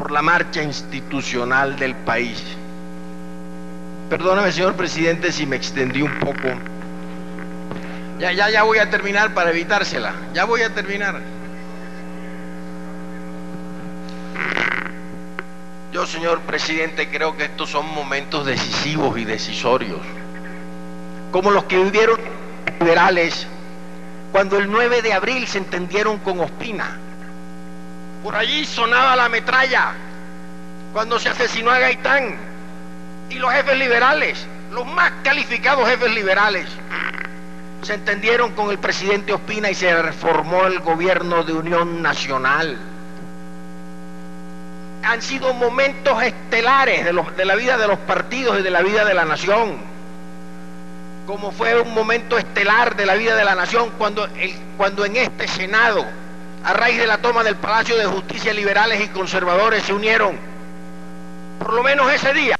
por la marcha institucional del país. Perdóname, señor presidente, si me extendí un poco. Ya, ya, ya voy a terminar para evitársela. Ya voy a terminar. Yo, señor presidente, creo que estos son momentos decisivos y decisorios, como los que vivieron liberales cuando el 9 de abril se entendieron con Ospina. Por allí sonaba la metralla cuando se asesinó a Gaitán y los jefes liberales, los más calificados jefes liberales, se entendieron con el presidente Ospina y se reformó el gobierno de unión nacional. Han sido momentos estelares de, la vida de los partidos y de la vida de la nación como fue un momento estelar de la vida de la nación cuando, cuando en este Senado, a raíz de la toma del Palacio de Justicia, liberales y conservadores se unieron, por lo menos ese día,